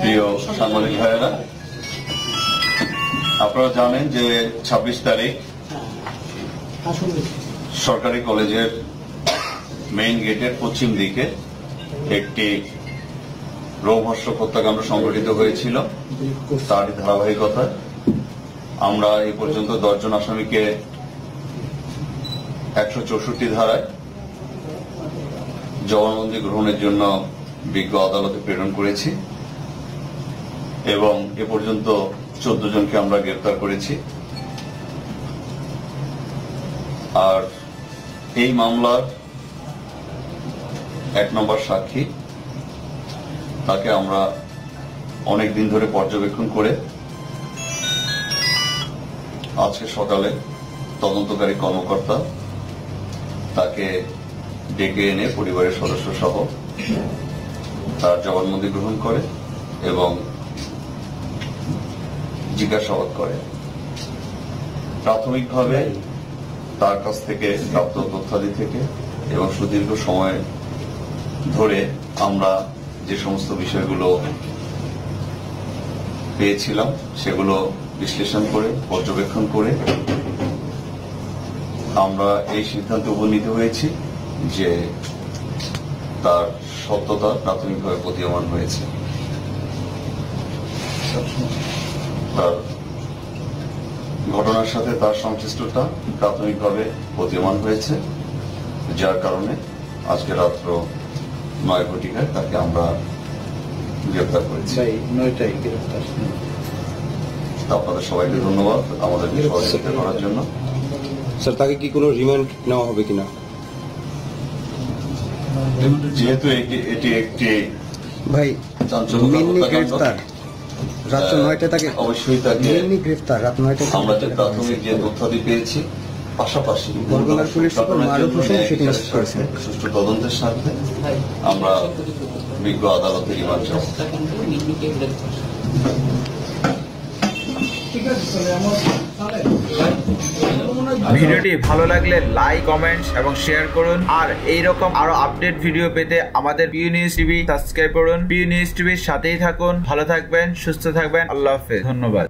প্রিয় সাংবাদিক ভাইয়েরা, আপনারা জানেন যে ২৬ তারিখ সরকারি কলেজের মেইন গেটের পশ্চিম দিকে একটি রোমহর্ষক হত্যাকাণ্ড সংঘটিত হয়েছিল। তারই ধারাবাহিকতায় আমরা এই পর্যন্ত দশজন আসামিকে একশো চৌষট্টি ধারায় জবানবন্দি গ্রহণের জন্য বিজ্ঞ আদালতে প্রেরণ করেছি এবং এ পর্যন্ত চোদ্দ জনকে আমরা গ্রেপ্তার করেছি। আর এই মামলার এক নম্বর সাক্ষী, তাকে আমরা অনেক দিন ধরে পর্যবেক্ষণ করে আজকে সকালে তদন্তকারী কর্মকর্তা তাকে ডেকে এনে পরিবারের সদস্য সহ তার জবানবন্দি গ্রহণ করে এবং জিজ্ঞাসাবাদ করে। প্রাথমিকভাবে তার কাছ থেকে প্রাপ্ত তথ্যাদি থেকে এবং সুদীর্ঘ সময় ধরে আমরা যে সমস্ত বিষয়গুলো পেয়েছিলাম সেগুলো বিশ্লেষণ করে, পর্যবেক্ষণ করে আমরা এই সিদ্ধান্তে উপনীত হয়েছি যে তার সত্যতা প্রাথমিকভাবে প্রতীয়মান হয়েছে। তার ঘটনার সাথে তার সংশ্লিষ্টতা প্রাথমিকভাবে প্রতীয়মান হয়েছে, যার কারণে আজকে রাত্র নয় ঘটিকায় তাকে আমরা গ্রেপ্তার করেছি। নয়টাই গ্রেফতার আপনাদের সবাইকে ধন্যবাদ আমাদেরকে সহযোগিতা করার জন্য। স্যার তাকে কি কোনো রিমান্ড নেওয়া হবে কিনা? যেহেতু এটি একটি ভাই মিন্নি গ্রেফতার। রাত নয়টায় তাকে অবশ্যই তাকে মিন্নি গ্রেফতার রাত নয়টায় আমরা যে প্রাথমিক যে তথ্যাদি পেয়েছি পাশাপাশি বরগুনার পুলিশ সুপার মারুফ হোসেন সেটি নিশ্চিত করেছেন। সুষ্ঠু তদন্তের স্বার্থে আমরা বিজ্ঞ আদালতে রিমান্ড চাবো ভিডিওটি ভালো লাগলে লাইক কমেন্টস এবং শেয়ার করুন। আর এইরকম আরও আপডেট ভিডিও পেতে আমাদের পিউ নিউজ টিভি সাবস্ক্রাইব করুন। পিউ নিউজ টিভির সাথেই থাকুন। ভালো থাকবেন, সুস্থ থাকবেন। আল্লাহ হাফেজ। ধন্যবাদ।